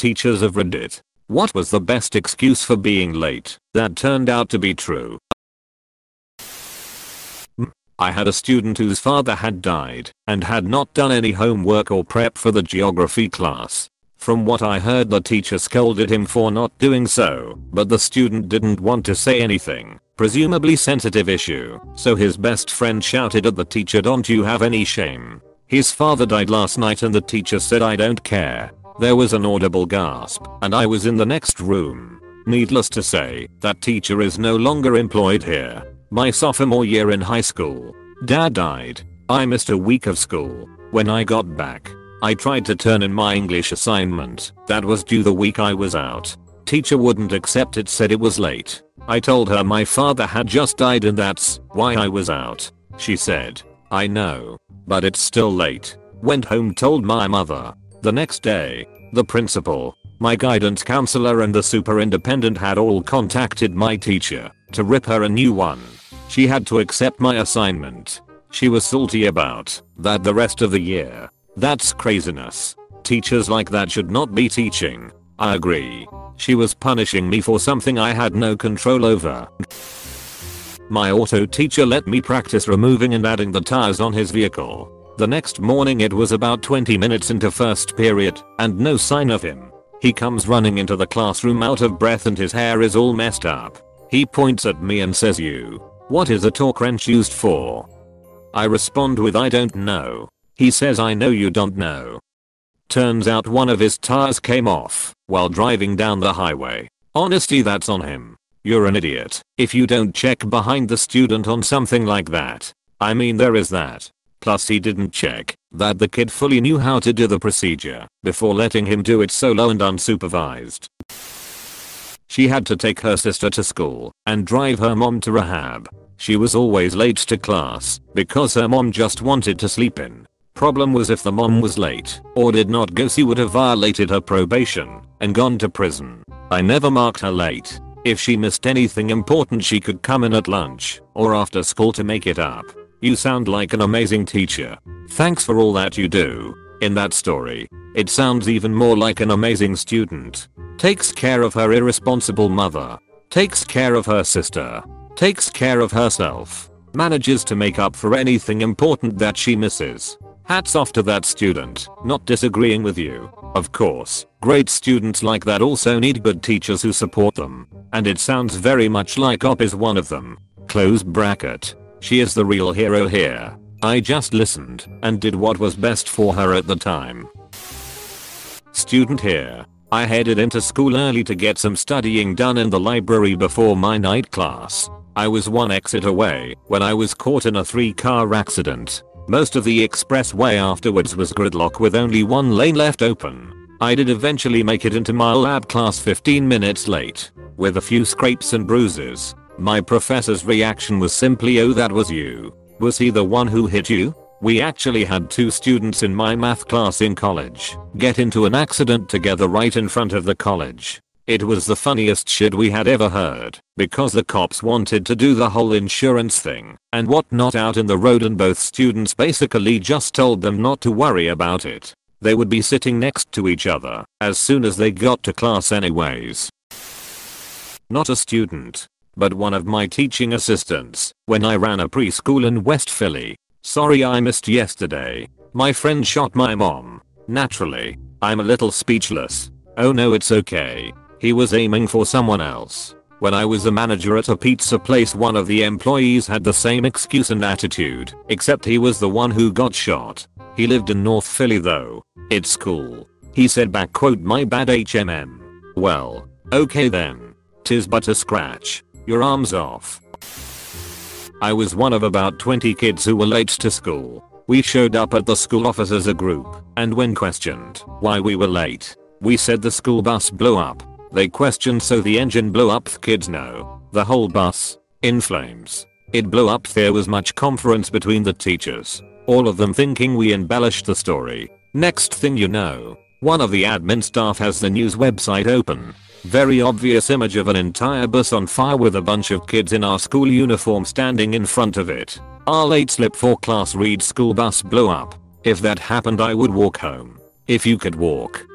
Teachers of Reddit. What was the best excuse for being late that turned out to be true? I had a student whose father had died and had not done any homework or prep for the geography class. From what I heard the teacher scolded him for not doing so, but the student didn't want to say anything, presumably sensitive issue, so his best friend shouted at the teacher don't you have any shame. His father died last night and the teacher said I don't care. There was an audible gasp, and I was in the next room. Needless to say, that teacher is no longer employed here. My sophomore year in high school. Dad died. I missed a week of school. When I got back, I tried to turn in my English assignment that was due the week I was out. Teacher wouldn't accept it said it was late. I told her my father had just died and that's why I was out. She said, I know, but it's still late. Went home told my mother. The next day, the principal, my guidance counselor and the superintendent had all contacted my teacher to rip her a new one. She had to accept my assignment. She was salty about that the rest of the year. That's craziness. Teachers like that should not be teaching. I agree. She was punishing me for something I had no control over. My auto teacher let me practice removing and adding the tires on his vehicle. The next morning it was about 20 minutes into first period and no sign of him. He comes running into the classroom out of breath and his hair is all messed up. He points at me and says you. What is a torque wrench used for? I respond with I don't know. He says I know you don't know. Turns out one of his tires came off while driving down the highway. Honesty that's on him. You're an idiot if you don't check behind the student on something like that. I mean there is that. Plus he didn't check that the kid fully knew how to do the procedure before letting him do it solo and unsupervised. She had to take her sister to school and drive her mom to rehab. She was always late to class because her mom just wanted to sleep in. Problem was if the mom was late or did not go she would have violated her probation and gone to prison. I never marked her late. If she missed anything important she could come in at lunch or after school to make it up. You sound like an amazing teacher. Thanks for all that you do. In that story, it sounds even more like an amazing student. Takes care of her irresponsible mother. Takes care of her sister. Takes care of herself. Manages to make up for anything important that she misses. Hats off to that student, not disagreeing with you. Of course, great students like that also need good teachers who support them. And it sounds very much like Op is one of them. Close bracket. She is the real hero here. I just listened and did what was best for her at the time. Student here. I headed into school early to get some studying done in the library before my night class. I was one exit away when I was caught in a three car accident. Most of the expressway afterwards was gridlock with only one lane left open. I did eventually make it into my lab class 15 minutes late, with a few scrapes and bruises. My professor's reaction was simply oh that was you. Was he the one who hit you? We actually had two students in my math class in college get into an accident together right in front of the college. It was the funniest shit we had ever heard because the cops wanted to do the whole insurance thing and whatnot out in the road and both students basically just told them not to worry about it. They would be sitting next to each other as soon as they got to class anyways. Not a student, but one of my teaching assistants when I ran a preschool in West Philly Sorry I missed yesterday. My friend shot my mom. Naturally, I'm a little speechless. Oh no it's okay. He was aiming for someone else. When I was a manager at a pizza place one of the employees had the same excuse and attitude, except he was the one who got shot. He lived in North Philly though. It's cool. He said back quote my bad HMM. Well, okay then. Tis but a scratch. Your arm's off. I was one of about 20 kids who were late to school. We showed up at the school office as a group, and when questioned why we were late, we said the school bus blew up. They questioned so the engine blew up the kids know. The whole bus, in flames. It blew up there was much conference between the teachers. All of them thinking we embellished the story. Next thing you know, one of the admin staff has the news website open very obvious image of an entire bus on fire with a bunch of kids in our school uniform standing in front of it. Our late slip for class read school bus blew up. If that happened I would walk home. If you could walk.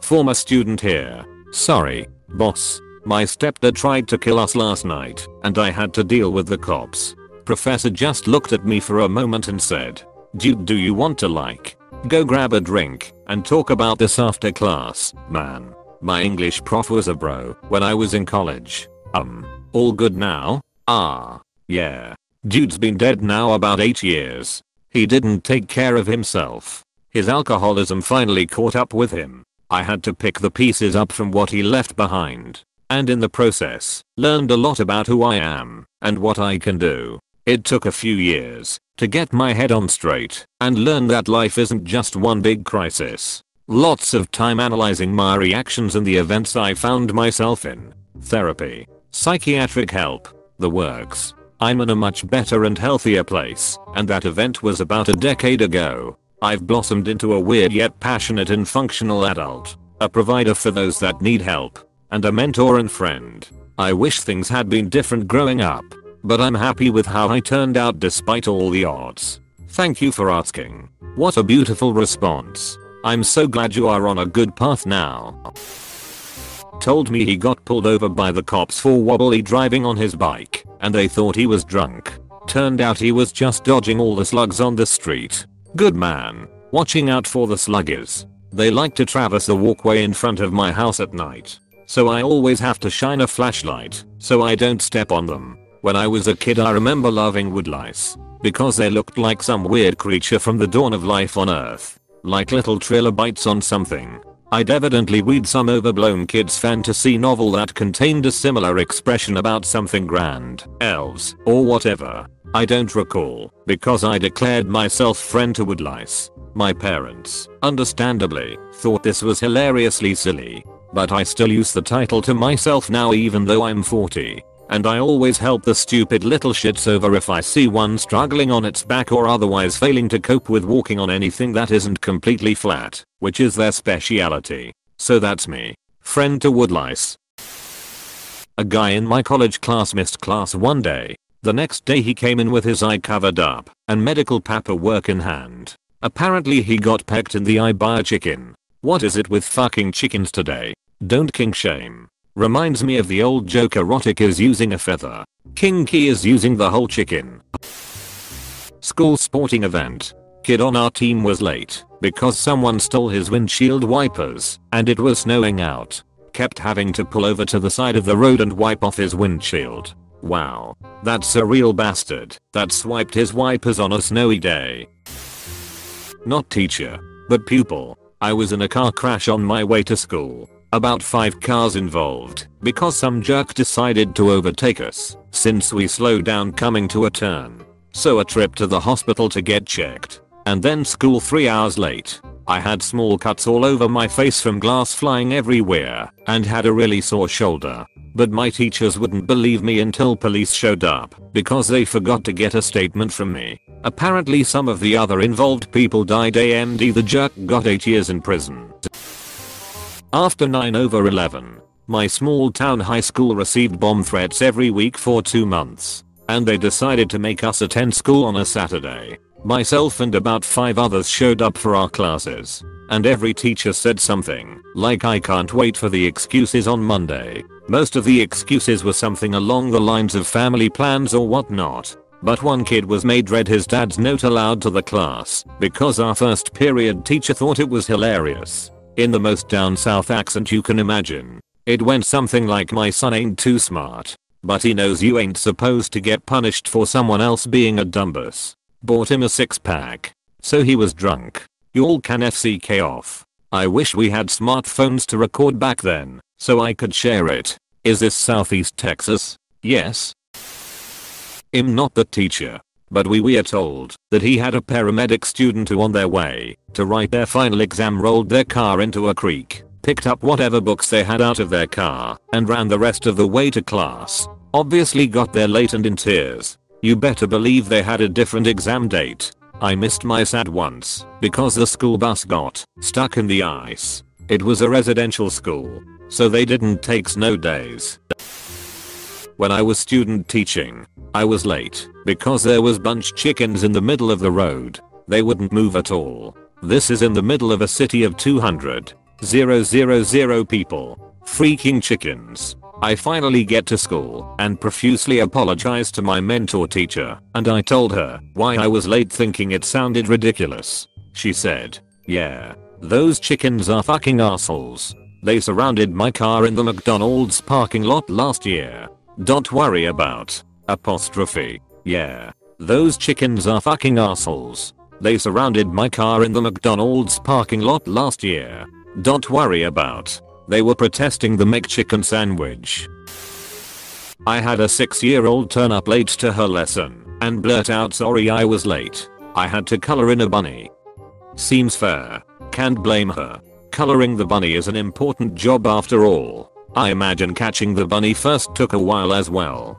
former student here. Sorry, boss. My stepdad tried to kill us last night, and I had to deal with the cops. Professor just looked at me for a moment and said, Dude do you want to like, go grab a drink, and talk about this after class, man. My English prof was a bro when I was in college. Um, all good now? Ah, yeah. Dude's been dead now about 8 years. He didn't take care of himself. His alcoholism finally caught up with him. I had to pick the pieces up from what he left behind. And in the process, learned a lot about who I am and what I can do. It took a few years to get my head on straight and learn that life isn't just one big crisis. Lots of time analyzing my reactions and the events I found myself in. Therapy. Psychiatric help. The works. I'm in a much better and healthier place, and that event was about a decade ago. I've blossomed into a weird yet passionate and functional adult. A provider for those that need help. And a mentor and friend. I wish things had been different growing up. But I'm happy with how I turned out despite all the odds. Thank you for asking. What a beautiful response. I'm so glad you are on a good path now. Told me he got pulled over by the cops for wobbly driving on his bike and they thought he was drunk. Turned out he was just dodging all the slugs on the street. Good man. Watching out for the sluggers. They like to traverse the walkway in front of my house at night. So I always have to shine a flashlight so I don't step on them. When I was a kid I remember loving woodlice because they looked like some weird creature from the dawn of life on earth. Like little trilobites on something. I'd evidently read some overblown kid's fantasy novel that contained a similar expression about something grand, elves, or whatever. I don't recall, because I declared myself friend to woodlice. My parents, understandably, thought this was hilariously silly. But I still use the title to myself now even though I'm 40 and I always help the stupid little shits over if I see one struggling on its back or otherwise failing to cope with walking on anything that isn't completely flat, which is their speciality. So that's me. Friend to woodlice. A guy in my college class missed class one day. The next day he came in with his eye covered up and medical paperwork in hand. Apparently he got pecked in the eye by a chicken. What is it with fucking chickens today? Don't king shame. Reminds me of the old joke erotic is using a feather. King Key is using the whole chicken. School sporting event. Kid on our team was late because someone stole his windshield wipers and it was snowing out. Kept having to pull over to the side of the road and wipe off his windshield. Wow. That's a real bastard that swiped his wipers on a snowy day. Not teacher, but pupil. I was in a car crash on my way to school about 5 cars involved because some jerk decided to overtake us since we slowed down coming to a turn. So a trip to the hospital to get checked. And then school 3 hours late. I had small cuts all over my face from glass flying everywhere and had a really sore shoulder. But my teachers wouldn't believe me until police showed up because they forgot to get a statement from me. Apparently some of the other involved people died AMD the jerk got 8 years in prison. After 9 over 11, my small town high school received bomb threats every week for 2 months. And they decided to make us attend school on a Saturday. Myself and about 5 others showed up for our classes. And every teacher said something, like I can't wait for the excuses on Monday. Most of the excuses were something along the lines of family plans or whatnot. But one kid was made read his dad's note aloud to the class because our first period teacher thought it was hilarious. In the most down south accent you can imagine. It went something like my son ain't too smart. But he knows you ain't supposed to get punished for someone else being a dumbass. Bought him a six pack. So he was drunk. Y'all can FCK off. I wish we had smartphones to record back then, so I could share it. Is this Southeast Texas? Yes. I'm not the teacher. But we were told that he had a paramedic student who on their way to write their final exam rolled their car into a creek, picked up whatever books they had out of their car, and ran the rest of the way to class. Obviously got there late and in tears. You better believe they had a different exam date. I missed my SAT once because the school bus got stuck in the ice. It was a residential school, so they didn't take snow days. When I was student teaching, I was late because there was bunch chickens in the middle of the road. They wouldn't move at all. This is in the middle of a city of 200. 000 people. Freaking chickens. I finally get to school and profusely apologize to my mentor teacher and I told her why I was late thinking it sounded ridiculous. She said, yeah, those chickens are fucking assholes. They surrounded my car in the McDonald's parking lot last year. Don't worry about. Apostrophe. Yeah. Those chickens are fucking assholes. They surrounded my car in the McDonald's parking lot last year. Don't worry about. They were protesting the McChicken sandwich. I had a 6 year old turn up late to her lesson and blurt out sorry I was late. I had to color in a bunny. Seems fair. Can't blame her. Coloring the bunny is an important job after all. I imagine catching the bunny first took a while as well.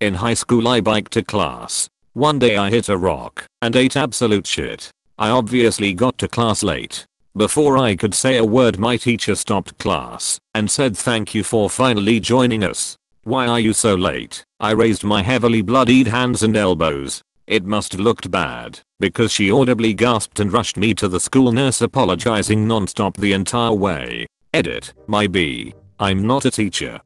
In high school I biked to class. One day I hit a rock and ate absolute shit. I obviously got to class late. Before I could say a word my teacher stopped class and said thank you for finally joining us. Why are you so late? I raised my heavily bloodied hands and elbows. It must have looked bad because she audibly gasped and rushed me to the school nurse apologizing non-stop the entire way. Edit, my B. I'm not a teacher.